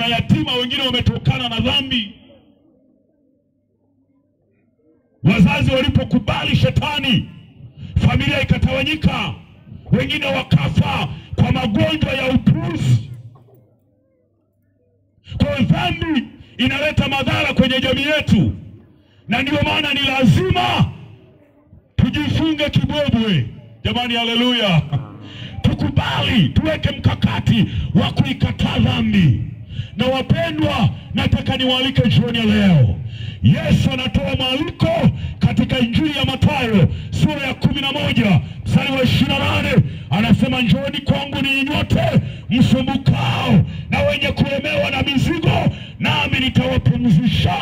Kuna yatima wengine wametokana na dhambi. Wazazi walipokubali shetani, familia ikatawanyika, wengine wakafa kwa magonjwa ya upuuzi. Kwa dhambi inaleta madhara kwenye jamii yetu, na ndiyo maana ni lazima tujifunge kibwebwe. Jamani, haleluya! Tukubali, tuweke mkakati wa kuikataa dhambi. Na wapendwa, nataka niwaalike jioni ya leo. Yesu anatoa mwaliko katika Injili ya Mathayo sura ya kumi na moja mstari wa ishirini na nane anasema, njooni kwangu ninyi nyote msumbukao na wenye kulemewa na mizigo, nami nitawapumzisha.